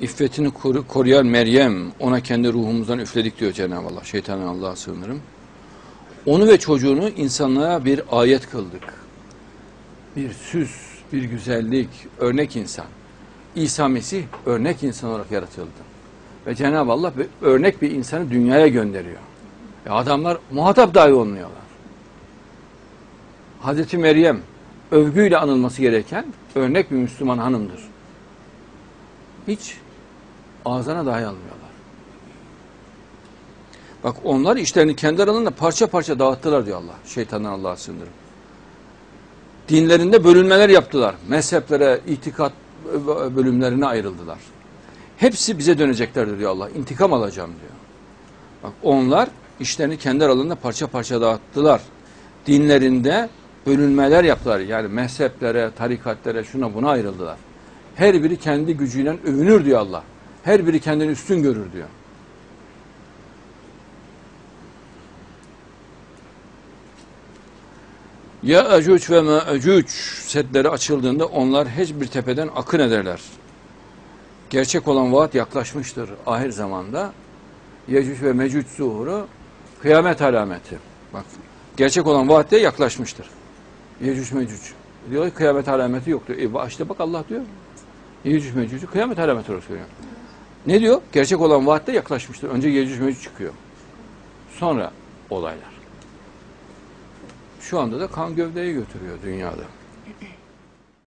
İffetini koru- koruyan Meryem, ona kendi ruhumuzdan üfledik diyor Cenab-ı Allah. Şeytanın Allah'a sığınırım. Onu ve çocuğunu insanlığa bir ayet kıldık. Bir süs, bir güzellik, örnek insan. İsa Mesih örnek insan olarak yaratıldı. Ve Cenab-ı Allah örnek bir insanı dünyaya gönderiyor. E adamlar muhatap dahi olmuyorlar. Hazreti Meryem övgüyle anılması gereken örnek bir Müslüman hanımdır. Hiç ağzına dahi almıyorlar. Bak onlar işlerini kendi aralarında parça parça dağıttılar diyor Allah. Şeytandan Allah'a sığınırım. Dinlerinde bölünmeler yaptılar. Mezheplere, itikat bölümlerine ayrıldılar. Hepsi bize döneceklerdir diyor Allah. İntikam alacağım diyor. Bak onlar işlerini kendi aralarında parça parça dağıttılar. Dinlerinde bölünmeler yaptılar. Yani mezheplere, tarikatlere, şuna buna ayrıldılar. Her biri kendi gücüyle övünür diyor Allah. Her biri kendini üstün görür diyor. Ya Ecüc ve Mecüc setleri açıldığında onlar hiçbir tepeden akın ederler. Gerçek olan vaat yaklaşmıştır ahir zamanda. Yecüc ve Mecüc zuhuru kıyamet alameti. Bak gerçek olan vaat de yaklaşmıştır. Yecüc Mecüc. Diyor ki kıyamet alameti yok diyor. E işte bak Allah diyor. Yecüc Mecüc'ü kıyamet alameti olarak söylüyor. Ne diyor? Gerçek olan vaat de yaklaşmıştır. Önce Yecüc Mecüc çıkıyor. Sonra olaylar. Şu anda da kan gövdeyi götürüyor dünyada.